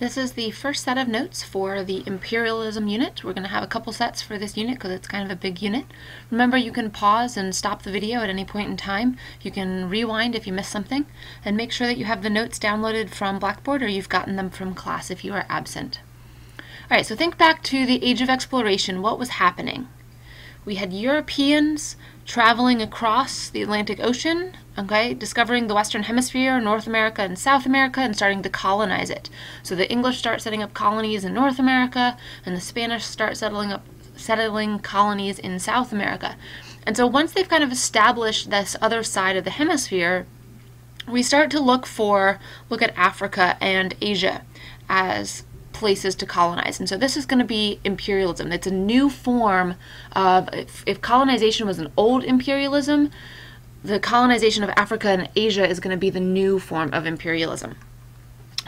This is the first set of notes for the imperialism unit. We're going to have a couple sets for this unit because it's kind of a big unit. Remember you can pause and stop the video at any point in time. You can rewind if you miss something and make sure that you have the notes downloaded from Blackboard or you've gotten them from class if you are absent. Alright, so think back to the age of exploration. What was happening? We had Europeans traveling across the Atlantic Ocean, okay, discovering the Western Hemisphere, North America, and South America, and starting to colonize it. So the English start setting up colonies in North America, and the Spanish start settling up settling colonies in South America. And so once they've kind of established this other side of the hemisphere, we start to look for look at Africa and Asia as places to colonize. And so this is going to be imperialism. It's a new form of, if, if colonization was an old imperialism, the colonization of Africa and Asia is going to be the new form of imperialism.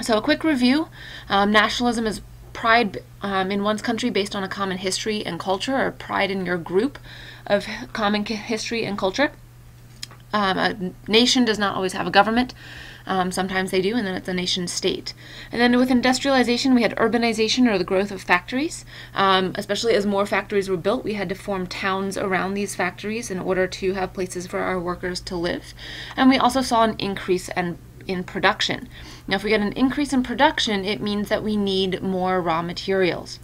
So a quick review. Um, nationalism is pride um, in one's country based on a common history and culture, or pride in your group of common history and culture. Um, a nation does not always have a government. Um, sometimes they do, and then it's a nation state. And then with industrialization, we had urbanization or the growth of factories. Um, especially as more factories were built, we had to form towns around these factories in order to have places for our workers to live. And we also saw an increase in, in production. Now, if we get an increase in production, it means that we need more raw materials.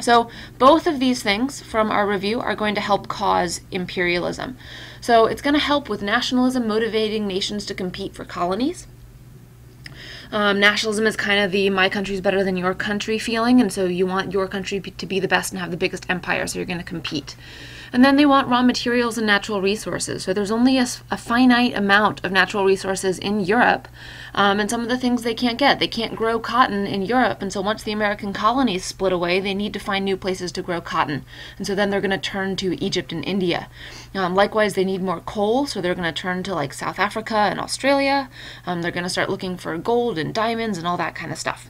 So both of these things from our review are going to help cause imperialism. So it's going to help with nationalism motivating nations to compete for colonies. Um, nationalism is kind of the my country is better than your country feeling, and so you want your country to be the best and have the biggest empire, so you're going to compete. And then they want raw materials and natural resources. So there's only a, a finite amount of natural resources in Europe, um, and some of the things they can't get. They can't grow cotton in Europe, and so once the American colonies split away, they need to find new places to grow cotton. And so then they're going to turn to Egypt and India. Um, likewise, they need more coal, so they're going to turn to like South Africa and Australia. Um, they're going to start looking for gold and diamonds and all that kind of stuff.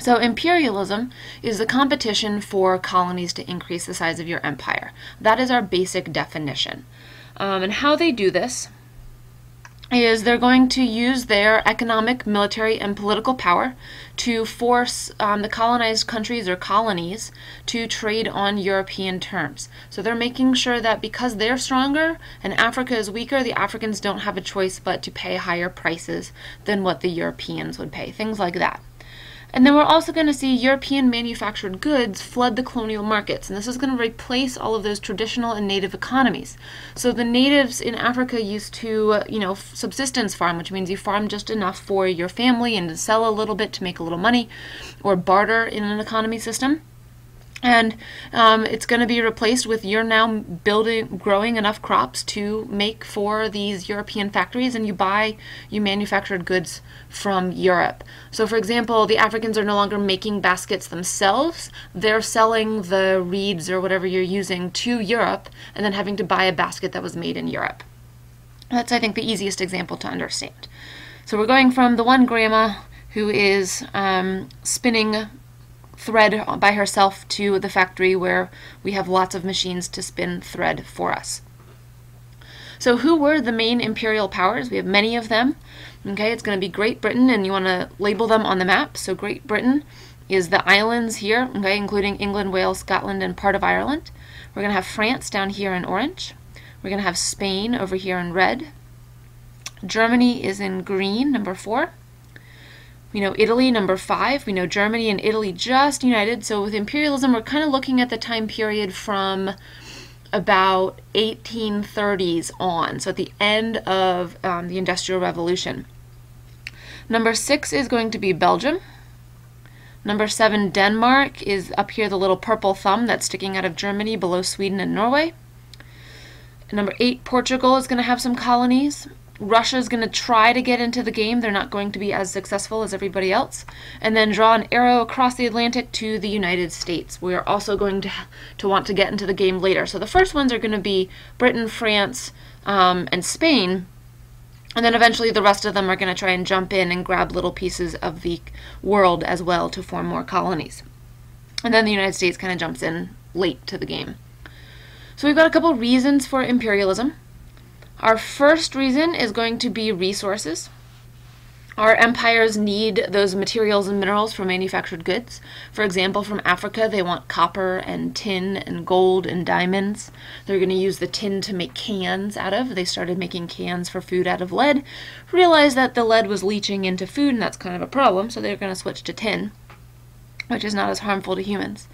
So imperialism is the competition for colonies to increase the size of your empire. That is our basic definition. Um, and how they do this is they're going to use their economic, military, and political power to force um, the colonized countries or colonies to trade on European terms. So they're making sure that because they're stronger and Africa is weaker, the Africans don't have a choice but to pay higher prices than what the Europeans would pay. Things like that. And then we're also going to see European manufactured goods flood the colonial markets, and this is going to replace all of those traditional and native economies. So the natives in Africa used to, you know, subsistence farm, which means you farm just enough for your family and to sell a little bit to make a little money, or barter in an economy system and um, it's going to be replaced with you're now building growing enough crops to make for these European factories and you buy you manufactured goods from Europe. So for example, the Africans are no longer making baskets themselves. They're selling the reeds or whatever you're using to Europe and then having to buy a basket that was made in Europe. That's I think the easiest example to understand. So we're going from the one grandma who is um, spinning thread by herself to the factory where we have lots of machines to spin thread for us. So who were the main imperial powers? We have many of them. Okay, it's going to be Great Britain, and you want to label them on the map. So Great Britain is the islands here, okay, including England, Wales, Scotland, and part of Ireland. We're going to have France down here in orange. We're going to have Spain over here in red. Germany is in green, number four. We know Italy, number five. We know Germany and Italy just united. So with imperialism, we're kind of looking at the time period from about 1830s on, so at the end of um, the Industrial Revolution. Number six is going to be Belgium. Number seven, Denmark, is up here the little purple thumb that's sticking out of Germany below Sweden and Norway. Number eight, Portugal is going to have some colonies. Russia is going to try to get into the game. They're not going to be as successful as everybody else. And then draw an arrow across the Atlantic to the United States. We are also going to, to want to get into the game later. So the first ones are going to be Britain, France, um, and Spain. And then eventually the rest of them are going to try and jump in and grab little pieces of the world as well to form more colonies. And then the United States kind of jumps in late to the game. So we've got a couple reasons for imperialism. Our first reason is going to be resources. Our empires need those materials and minerals for manufactured goods. For example, from Africa, they want copper and tin and gold and diamonds. They're going to use the tin to make cans out of. They started making cans for food out of lead, realized that the lead was leaching into food, and that's kind of a problem, so they're going to switch to tin, which is not as harmful to humans.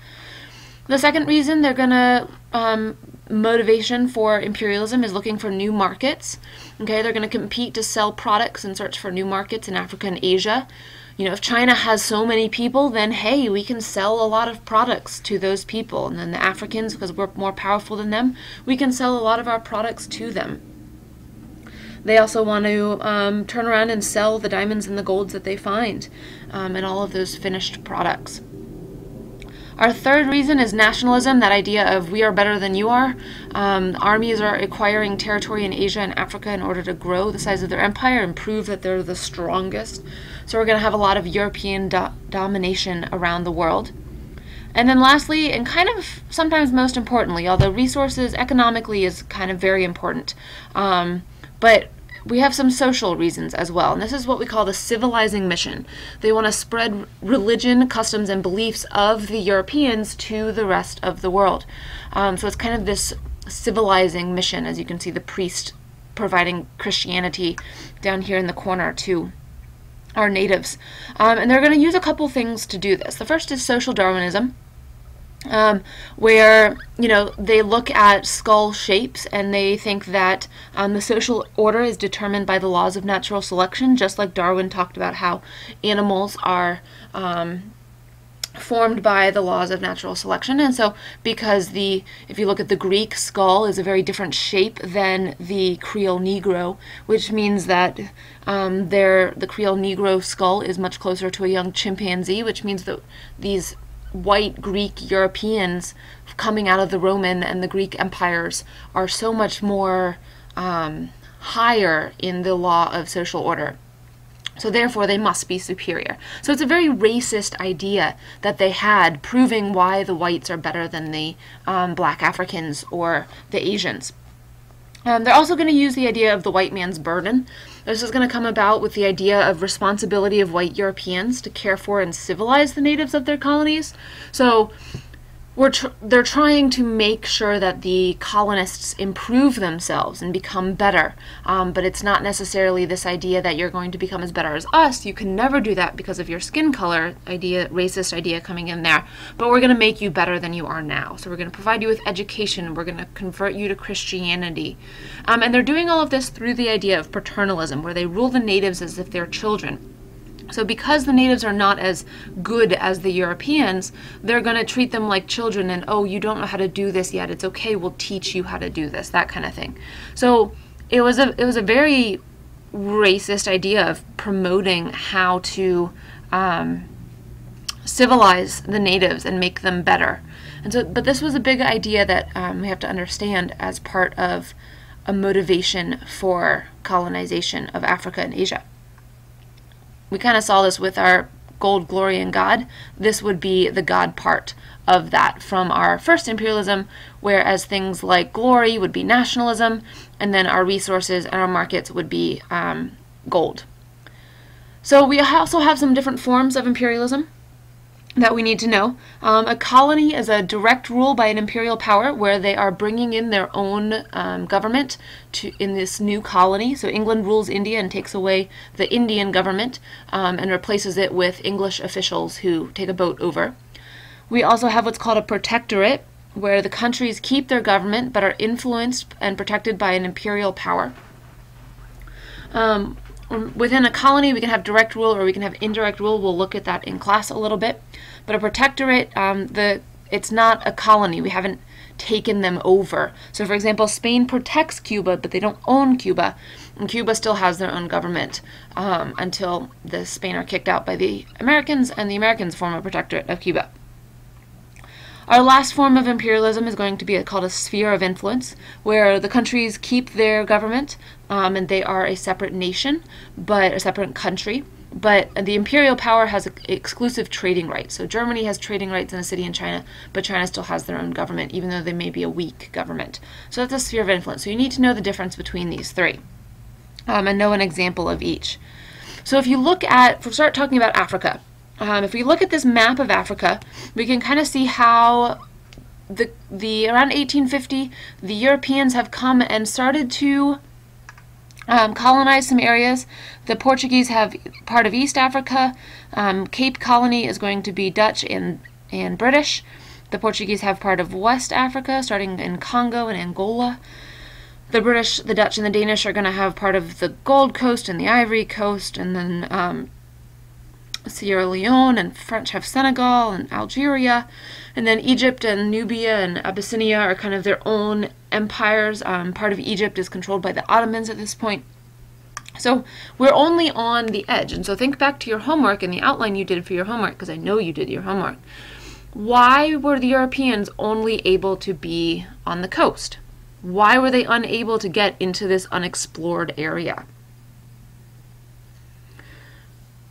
The second reason they're going to um, motivation for imperialism is looking for new markets. Okay, they're going to compete to sell products and search for new markets in Africa and Asia. You know, if China has so many people, then hey, we can sell a lot of products to those people. And then the Africans, because we're more powerful than them, we can sell a lot of our products to them. They also want to um, turn around and sell the diamonds and the golds that they find um, and all of those finished products. Our third reason is nationalism, that idea of we are better than you are. Um, armies are acquiring territory in Asia and Africa in order to grow the size of their empire and prove that they're the strongest. So we're going to have a lot of European do domination around the world. And then lastly, and kind of sometimes most importantly, although resources economically is kind of very important, um, but we have some social reasons as well, and this is what we call the civilizing mission. They want to spread religion, customs, and beliefs of the Europeans to the rest of the world. Um, so it's kind of this civilizing mission, as you can see the priest providing Christianity down here in the corner to our natives. Um, and they're going to use a couple things to do this. The first is social Darwinism um, where you know they look at skull shapes and they think that um, the social order is determined by the laws of natural selection, just like Darwin talked about how animals are um, formed by the laws of natural selection. And so, because the if you look at the Greek skull is a very different shape than the Creole Negro, which means that um, their the Creole Negro skull is much closer to a young chimpanzee, which means that these white Greek Europeans coming out of the Roman and the Greek empires are so much more um, higher in the law of social order. So therefore, they must be superior. So it's a very racist idea that they had, proving why the whites are better than the um, black Africans or the Asians. Um, they're also going to use the idea of the white man's burden. This is going to come about with the idea of responsibility of white Europeans to care for and civilize the natives of their colonies. So we're tr they're trying to make sure that the colonists improve themselves and become better. Um, but it's not necessarily this idea that you're going to become as better as us. You can never do that because of your skin color idea, racist idea coming in there. But we're going to make you better than you are now. So we're going to provide you with education. We're going to convert you to Christianity. Um, and they're doing all of this through the idea of paternalism, where they rule the natives as if they're children. So because the natives are not as good as the Europeans, they're going to treat them like children and, oh, you don't know how to do this yet. It's okay. We'll teach you how to do this, that kind of thing. So it was a, it was a very racist idea of promoting how to um, civilize the natives and make them better. And so, but this was a big idea that um, we have to understand as part of a motivation for colonization of Africa and Asia we kind of saw this with our gold, glory, and God. This would be the God part of that from our first imperialism, whereas things like glory would be nationalism, and then our resources and our markets would be um, gold. So we also have some different forms of imperialism that we need to know. Um, a colony is a direct rule by an imperial power where they are bringing in their own um, government to in this new colony. So England rules India and takes away the Indian government um, and replaces it with English officials who take a boat over. We also have what's called a protectorate, where the countries keep their government but are influenced and protected by an imperial power. Um, within a colony, we can have direct rule or we can have indirect rule. We'll look at that in class a little bit. But a protectorate, um, the it's not a colony. We haven't taken them over. So, for example, Spain protects Cuba, but they don't own Cuba, and Cuba still has their own government um, until the Spain are kicked out by the Americans, and the Americans form a protectorate of Cuba. Our last form of imperialism is going to be called a sphere of influence, where the countries keep their government um, and they are a separate nation, but a separate country. But the imperial power has exclusive trading rights. So Germany has trading rights in a city in China, but China still has their own government, even though they may be a weak government. So that's a sphere of influence. So you need to know the difference between these three um, and know an example of each. So if you look at, if we start talking about Africa, um, if we look at this map of Africa, we can kind of see how the the around 1850 the Europeans have come and started to um, colonize some areas. The Portuguese have part of East Africa. Um, Cape Colony is going to be Dutch and and British. The Portuguese have part of West Africa, starting in Congo and Angola. The British, the Dutch, and the Danish are going to have part of the Gold Coast and the Ivory Coast, and then um, Sierra Leone, and French have Senegal and Algeria. And then Egypt and Nubia and Abyssinia are kind of their own empires. Um, part of Egypt is controlled by the Ottomans at this point. So we're only on the edge. And so think back to your homework and the outline you did for your homework, because I know you did your homework. Why were the Europeans only able to be on the coast? Why were they unable to get into this unexplored area?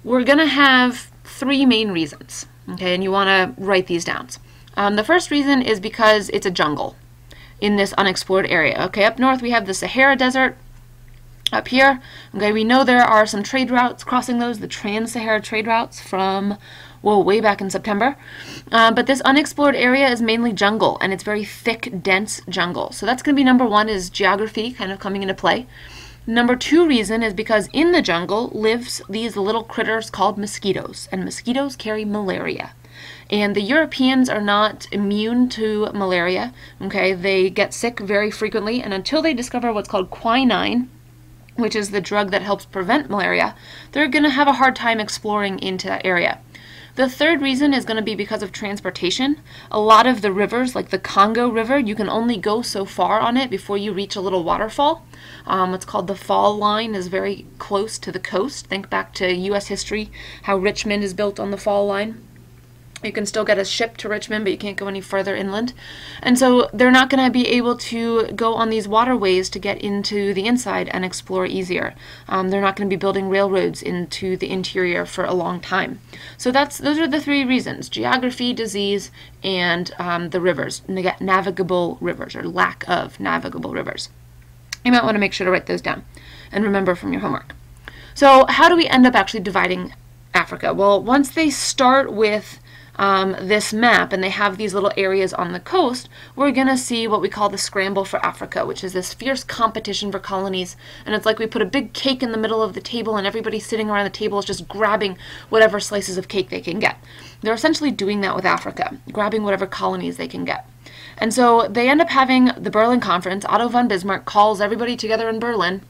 We're going to have three main reasons, okay, and you want to write these down. Um, the first reason is because it's a jungle in this unexplored area. Okay, up north we have the Sahara Desert. Up here, okay, we know there are some trade routes crossing those, the Trans-Sahara trade routes from, well, way back in September. Uh, but this unexplored area is mainly jungle, and it's very thick, dense jungle. So that's going to be number one is geography kind of coming into play. Number two reason is because in the jungle lives these little critters called mosquitoes, and mosquitoes carry malaria. And the Europeans are not immune to malaria, okay? They get sick very frequently, and until they discover what's called quinine, which is the drug that helps prevent malaria, they're going to have a hard time exploring into that area. The third reason is going to be because of transportation. A lot of the rivers, like the Congo River, you can only go so far on it before you reach a little waterfall. Um, what's called the fall line is very close to the coast. Think back to U.S. history, how Richmond is built on the fall line. You can still get a ship to Richmond, but you can't go any further inland. And so they're not going to be able to go on these waterways to get into the inside and explore easier. Um, they're not going to be building railroads into the interior for a long time. So that's those are the three reasons: geography, disease, and um, the rivers, navigable rivers or lack of navigable rivers. You might want to make sure to write those down and remember from your homework. So how do we end up actually dividing Africa? Well, once they start with um, this map and they have these little areas on the coast, we're going to see what we call the scramble for Africa, which is this fierce competition for colonies. And it's like we put a big cake in the middle of the table and everybody sitting around the table is just grabbing whatever slices of cake they can get. They're essentially doing that with Africa, grabbing whatever colonies they can get. And so they end up having the Berlin Conference. Otto von Bismarck calls everybody together in Berlin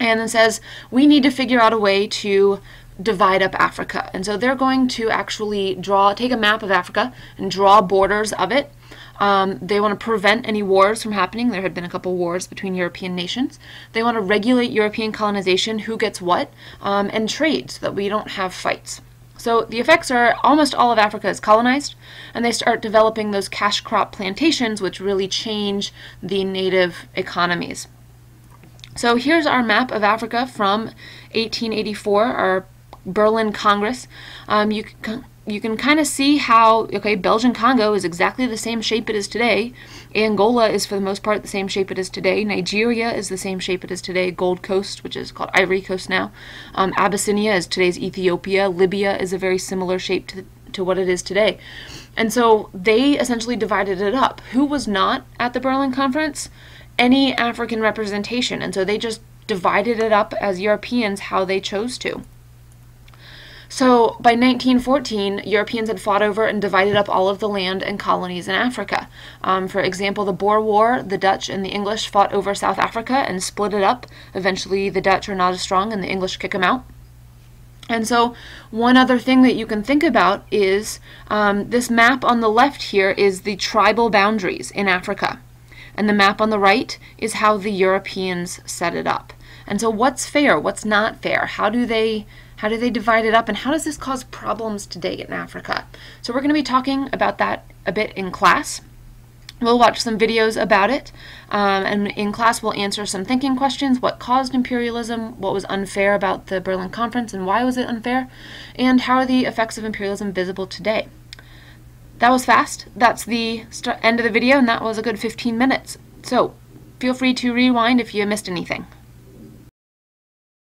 and then says, we need to figure out a way to divide up Africa. And so they're going to actually draw, take a map of Africa and draw borders of it. Um, they want to prevent any wars from happening. There had been a couple wars between European nations. They want to regulate European colonization, who gets what, um, and trade so that we don't have fights. So the effects are almost all of Africa is colonized, and they start developing those cash crop plantations, which really change the native economies. So here's our map of Africa from 1884, our Berlin Congress, um, you can, you can kind of see how, okay, Belgian Congo is exactly the same shape it is today. Angola is for the most part the same shape it is today. Nigeria is the same shape it is today. Gold Coast, which is called Ivory Coast now. Um, Abyssinia is today's Ethiopia. Libya is a very similar shape to, to what it is today. And so they essentially divided it up. Who was not at the Berlin Conference? Any African representation. And so they just divided it up as Europeans how they chose to. So by 1914, Europeans had fought over and divided up all of the land and colonies in Africa. Um, for example, the Boer War, the Dutch and the English fought over South Africa and split it up. Eventually, the Dutch are not as strong and the English kick them out. And so, one other thing that you can think about is um, this map on the left here is the tribal boundaries in Africa. And the map on the right is how the Europeans set it up. And so, what's fair? What's not fair? How do they how do they divide it up? And how does this cause problems today in Africa? So we're going to be talking about that a bit in class. We'll watch some videos about it, um, and in class we'll answer some thinking questions. What caused imperialism? What was unfair about the Berlin Conference, and why was it unfair? And how are the effects of imperialism visible today? That was fast. That's the end of the video, and that was a good 15 minutes. So feel free to rewind if you missed anything.